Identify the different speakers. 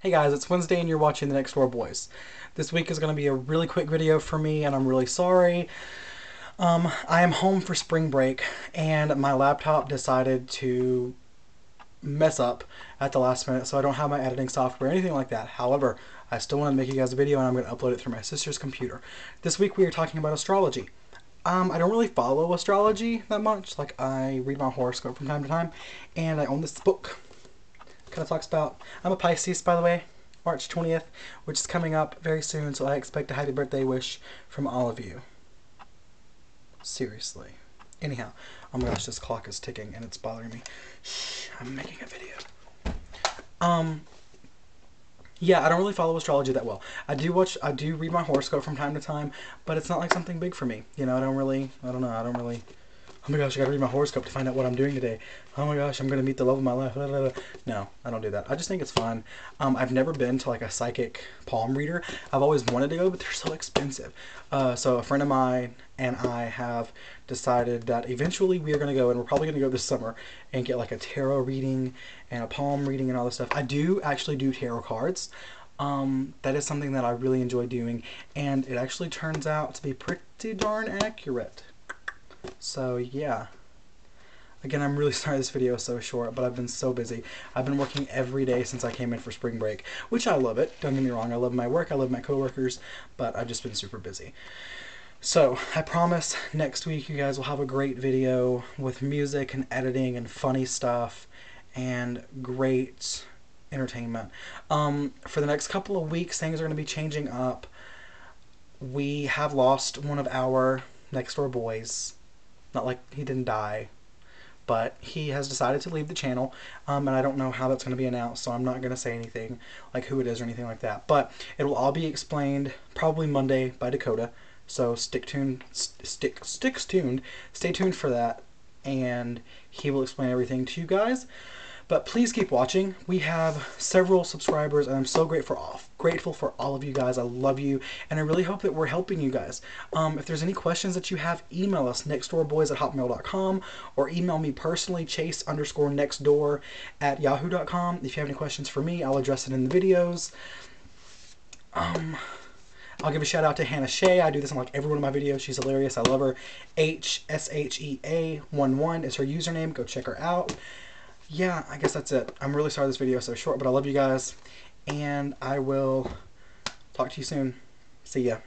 Speaker 1: Hey guys, it's Wednesday and you're watching The Next Door Boys. This week is going to be a really quick video for me and I'm really sorry. Um, I am home for spring break and my laptop decided to mess up at the last minute so I don't have my editing software or anything like that. However, I still want to make you guys a video and I'm going to upload it through my sister's computer. This week we are talking about astrology. Um, I don't really follow astrology that much. Like I read my horoscope from time to time and I own this book kind of talks about. I'm a Pisces, by the way, March 20th, which is coming up very soon, so I expect a happy birthday wish from all of you. Seriously. Anyhow, oh my gosh, this clock is ticking and it's bothering me. Shh, I'm making a video. Um, yeah, I don't really follow astrology that well. I do watch, I do read my horoscope from time to time, but it's not like something big for me. You know, I don't really, I don't know, I don't really oh my gosh, I gotta read my horoscope to find out what I'm doing today. Oh my gosh, I'm gonna meet the love of my life. No, I don't do that. I just think it's fun. Um, I've never been to like a psychic palm reader. I've always wanted to go, but they're so expensive. Uh, so a friend of mine and I have decided that eventually we are gonna go, and we're probably gonna go this summer and get like a tarot reading and a palm reading and all this stuff. I do actually do tarot cards. Um, that is something that I really enjoy doing, and it actually turns out to be pretty darn accurate. So yeah. Again, I'm really sorry this video is so short, but I've been so busy. I've been working every day since I came in for spring break, which I love it. Don't get me wrong, I love my work, I love my coworkers, but I've just been super busy. So, I promise next week you guys will have a great video with music and editing and funny stuff and great entertainment. Um, for the next couple of weeks, things are going to be changing up. We have lost one of our next door boys not like he didn't die, but he has decided to leave the channel, um, and I don't know how that's going to be announced, so I'm not going to say anything like who it is or anything like that. But it will all be explained probably Monday by Dakota. So stick tuned, st stick sticks tuned, stay tuned for that, and he will explain everything to you guys. But please keep watching. We have several subscribers, and I'm so grateful grateful for all of you guys. I love you, and I really hope that we're helping you guys. Um, if there's any questions that you have, email us nextdoorboys at hotmail.com or email me personally, chase underscore nextdoor at yahoo.com. If you have any questions for me, I'll address it in the videos. Um, I'll give a shout out to Hannah Shea. I do this in like every one of my videos. She's hilarious. I love her. H S H E A 1 1 is her username. Go check her out yeah, I guess that's it. I'm really sorry this video is so short, but I love you guys, and I will talk to you soon. See ya.